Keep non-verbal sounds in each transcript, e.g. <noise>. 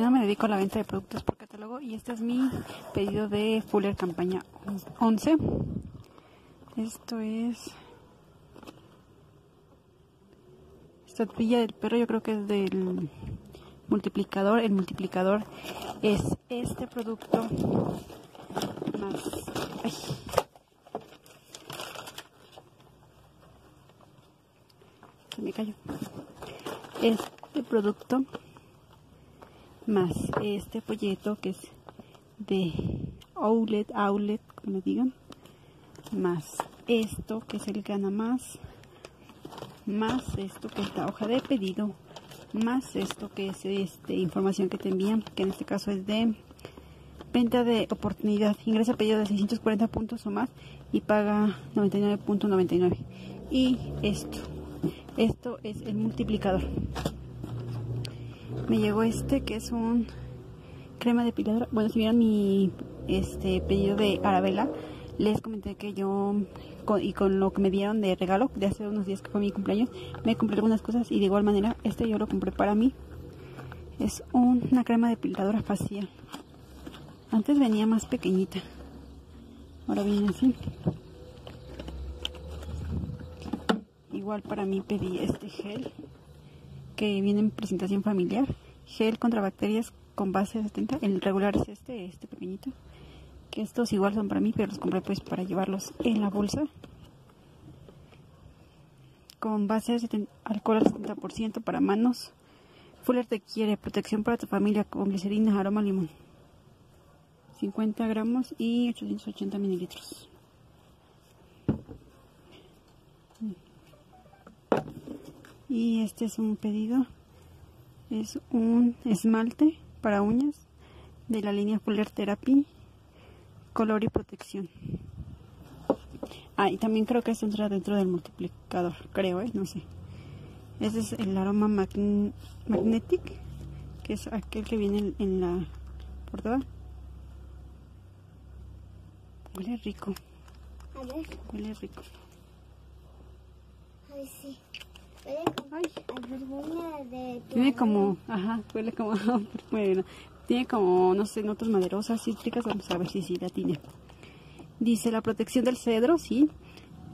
dedico a la venta de productos por catálogo y este es mi pedido de Fuller campaña 11. Esto es esta pilla del perro, yo creo que es del multiplicador. El multiplicador es este producto más. Se me cayó. Este producto más este folleto que es de outlet, outlet, como digan, más esto que es el gana más, más esto que es la hoja de pedido, más esto que es este información que te envían, que en este caso es de venta de oportunidad, ingresa pedido de 640 puntos o más y paga 99.99 y esto, esto es el multiplicador me llegó este que es un crema depiladora. Bueno, si vieron mi este pedido de Arabella, les comenté que yo y con lo que me dieron de regalo de hace unos días que fue mi cumpleaños, me compré algunas cosas y de igual manera este yo lo compré para mí. Es una crema depiladora facial. Antes venía más pequeñita. Ahora viene así. Igual para mí pedí este gel que viene en presentación familiar. Gel contra bacterias con base 70. El regular es este, este pequeñito. Que estos igual son para mí, pero los compré pues para llevarlos en la bolsa. Con base de 70, alcohol al 70% para manos. Fuller te quiere protección para tu familia con glicerina, aroma, limón. 50 gramos y 880 mililitros. Y este es un pedido. Es un esmalte para uñas de la línea Fuller Therapy color y protección. Ah y también creo que esto entra dentro del multiplicador creo eh no sé. Este es el aroma magnetic que es aquel que viene en la portada. Huele rico. A ver. Huele rico. Ay sí tiene como, ajá, huele como <laughs> bueno, tiene como, no sé, notas maderosas, cítricas, vamos a ver si sí la tiene. Dice la protección del cedro, sí,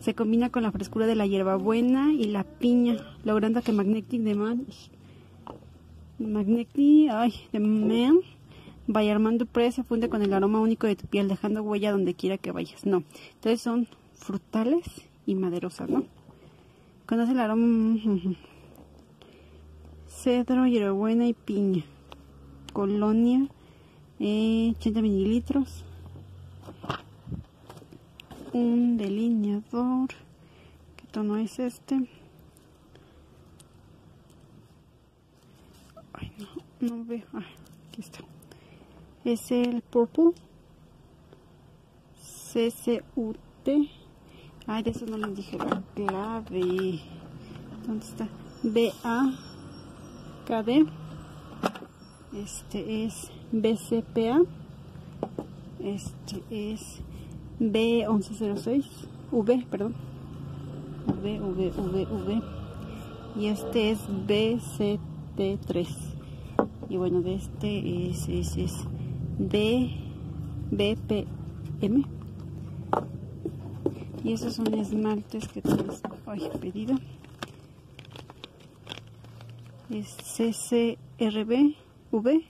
se combina con la frescura de la hierbabuena y la piña, logrando que Magnetic de Man, Magnetic, ay, de Man, vaya armando presa se funde con el aroma único de tu piel, dejando huella donde quiera que vayas. No, entonces son frutales y maderosas, ¿no? Conoce el aroma. Cedro, hierbabuena y piña. Colonia, 80 eh, mililitros. Un delineador. ¿Qué tono es este? Ay, no, no veo. Ah, aquí está. Es el Purple. CCUT Ay, de eso no les dije la clave. ¿Dónde está? B-A-K-D. Este es BCPA. Este es B1106. V, perdón. V, V, V, V. Y este es BCT3. Y bueno, de este es, es, es D, BPM. Y esos son esmaltes que tienes hoy pedido. Es CCRB V.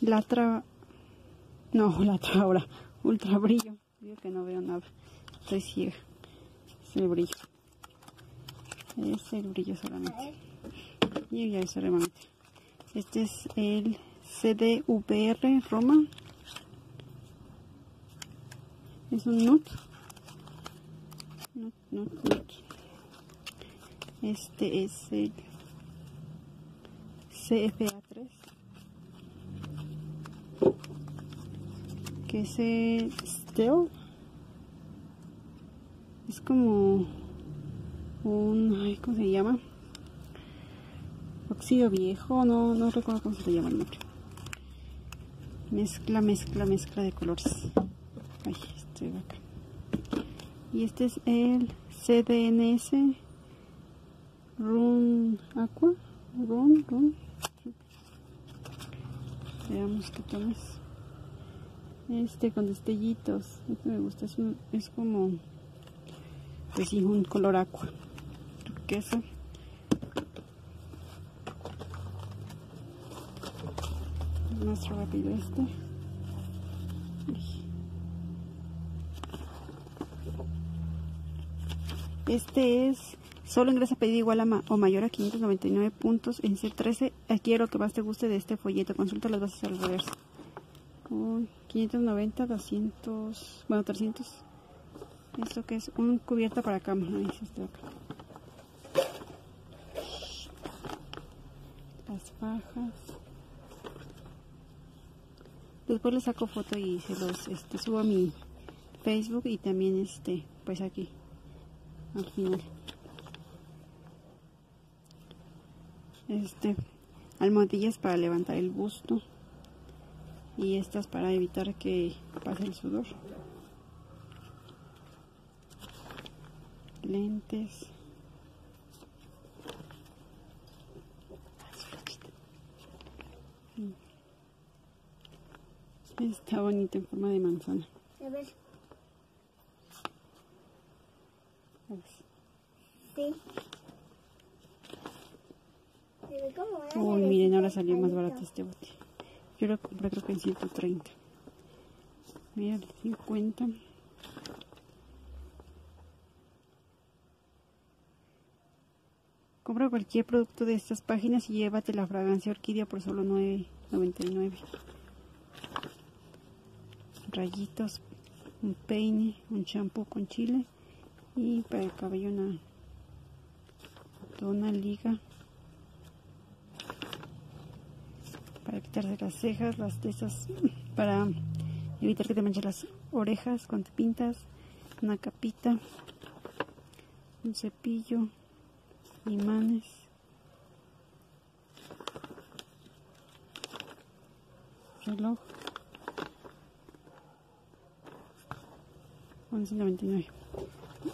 Latra. No, <laughs> Latra ahora. Ultra brillo. Digo que no veo nada. Estoy ciega. Es el brillo. Es el brillo solamente. Y ya es solamente. Este es el CDVR Roma. Es un nude este es el CFA3. Que es el Steel. Es como un, ¿cómo se llama? Óxido viejo, no, no recuerdo cómo se llama el nombre. Mezcla, mezcla, mezcla de colores. Ay, estoy acá y este es el CDNS Run Aqua Run, Run. Veamos qué tomas. Este con destellitos. Este me gusta. Es, es como. Pues un color aqua. Turquesa. Más rápido este. Este es solo ingresa pedido igual a o mayor a 599 puntos en C13. Aquí lo que más te guste de este folleto. Consulta las bases al revés. 590, 200, bueno 300. Esto que es un cubierta para cama. Ahí este acá. Las fajas. Después les saco foto y se los este, subo a mi Facebook y también este pues aquí al final. Este, almohadillas para levantar el busto y estas para evitar que pase el sudor. Lentes. Está bonito en forma de manzana. Sí. Uy, miren, ahora salió más barato este bote. Yo lo compré creo que en 130. Miren, 50. Compra cualquier producto de estas páginas y llévate la fragancia orquídea por solo 9.99. Rayitos, un peine, un champú con chile y para el cabello una, una liga para quitarse las cejas, las de esas, <laughs> para evitar que te manchen las orejas cuando te pintas, una capita, un cepillo, imanes, reloj, 11.99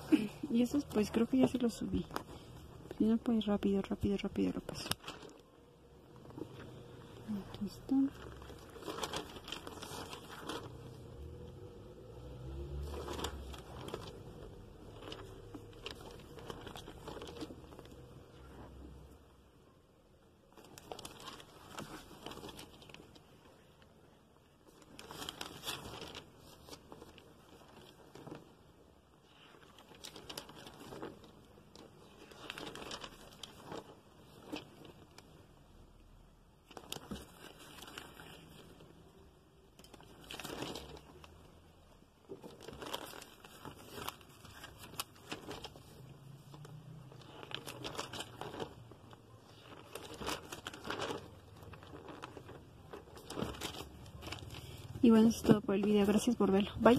<clears throat> y esos pues creo que ya se los subí. Si no pues rápido rápido rápido lo paso aquí está Y bueno, eso es todo por el video. Gracias por verlo. Bye.